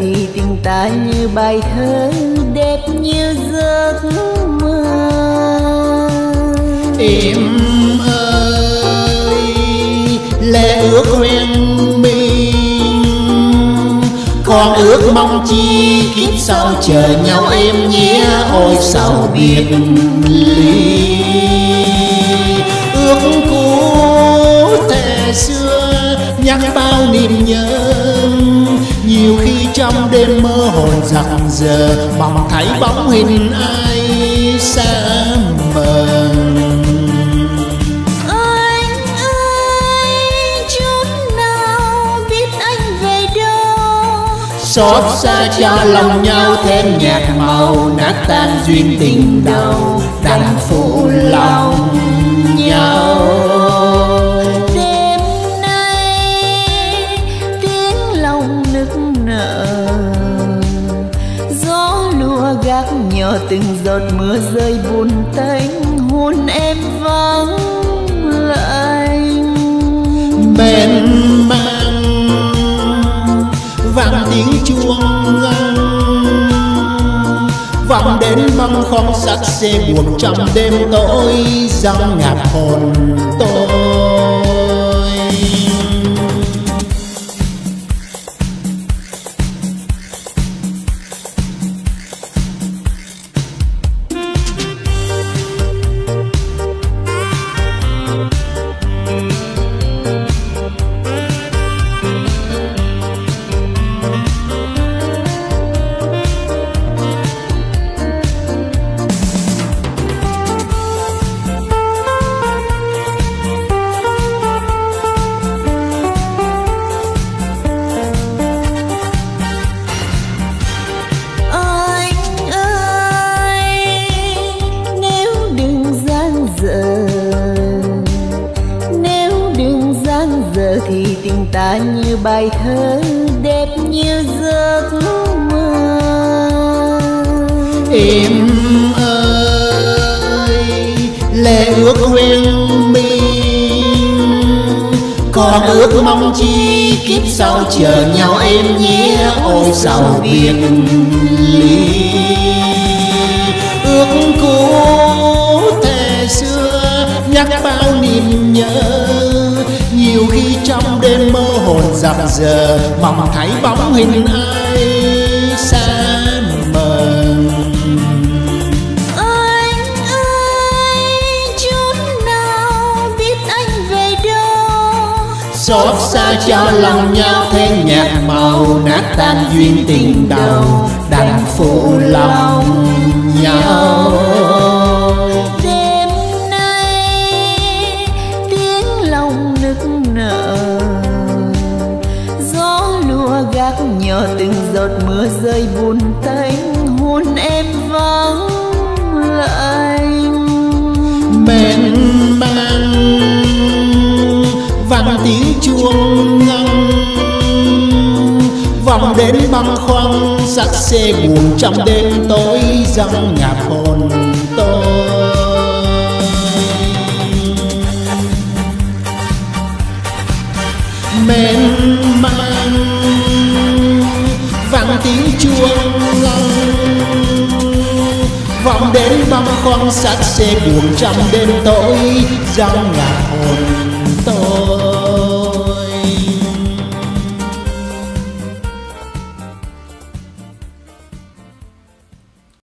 tình ta như bài thơ đẹp như giấc mơ. Em ơi lệ ước huyền mình còn ước mong chi kiếp sau chờ nhau em nhé. Ôi, sao biệt ly. Ước cũ thề xưa, nhắc bao đêm mơ hồn giặc giờ mong thấy bóng hình ai xa mờ. Anh ơi chút nào biết anh về đâu? Xót xa cho lòng nhau thêm nhạt màu nát tan duyên tình đầu đành phụ lòng tiếng nức nở. Gió lùa gác nhỏ từng giọt mưa rơi buồn tênh, hôn em vắng lạnh bên mang, vang tiếng chuông ngân. Vọng đến băng không sắc xê buồn trong đêm tối răng ngạt hồn, tôi giang thì tình ta như bài thơ đẹp như giấc mơ. Em ơi, lệ ước huyền minh còn ước mong chi kiếp sau chờ nhau em nhé, ôi sao biệt ly. Giặc giờ mong thấy bóng hình ai xa mờ. Anh ơi chút nào biết anh về đâu? Xót xa cho lòng nhau thêm nhạt màu nát tan duyên tình đầu đành nhớ từng giọt mưa rơi buồn tanh, hôn em vắng lạnh mềm mang vang tiếng chuông ngân. Vòng đến băng khoăn sắc xê buồn trong đêm tối răng ngạp hồn tôi. Mênh vang tiếng chuông ngân. Vọng đến băng con sắt xe buồn trong đêm tối, răng ngạc hồn.